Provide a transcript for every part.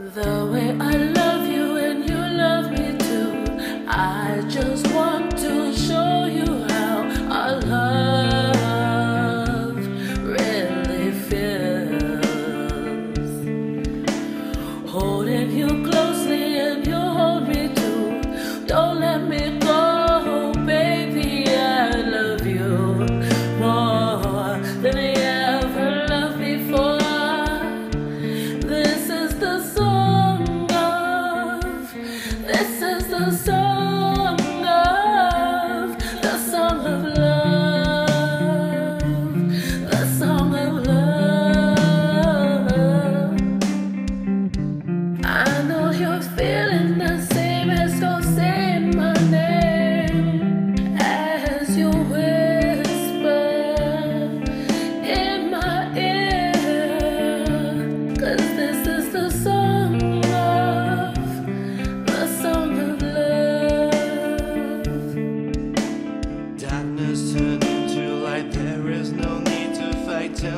The way I this is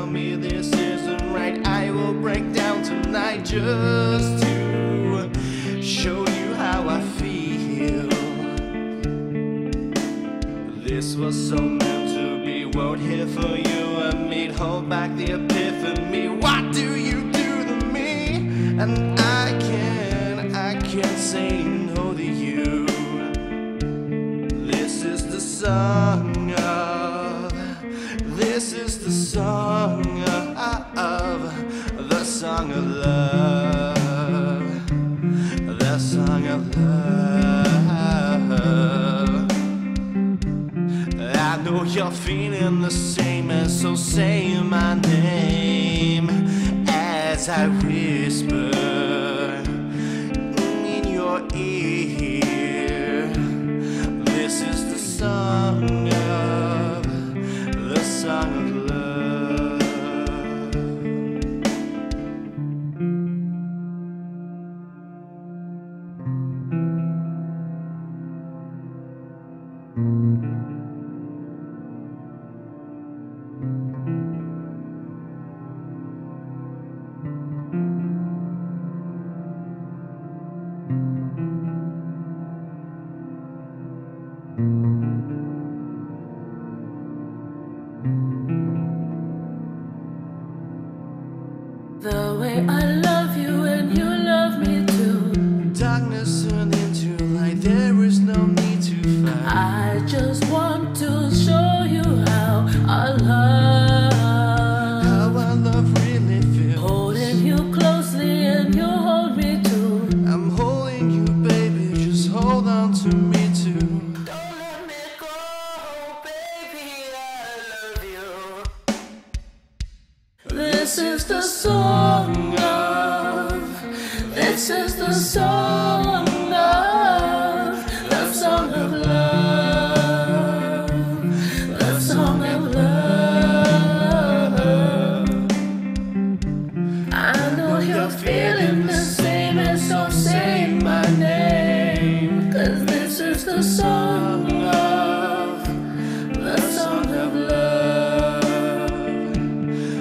Tell me this isn't right, I will break down tonight just to show you how I feel. This was so meant to be, wrote here for you and me. Hold back the epiphany. What do you do to me? And I can't, I can't say no to you. This is the song of, this is the song the song of love. I know you're feeling the same, and so say my name as I whisper in your ear. This is the song of The want to show you how our love. How love really feels. Holding you closely and you hold me too. I'm holding you, baby, just hold on to me too. Don't let me go, baby. I love you. This is the song of. This is the song song of love. I know you're feeling the same, and so say my name. Cause this is the song of love. The song of love.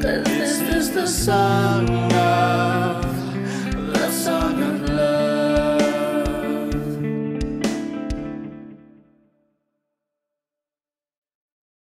Cause this is the song.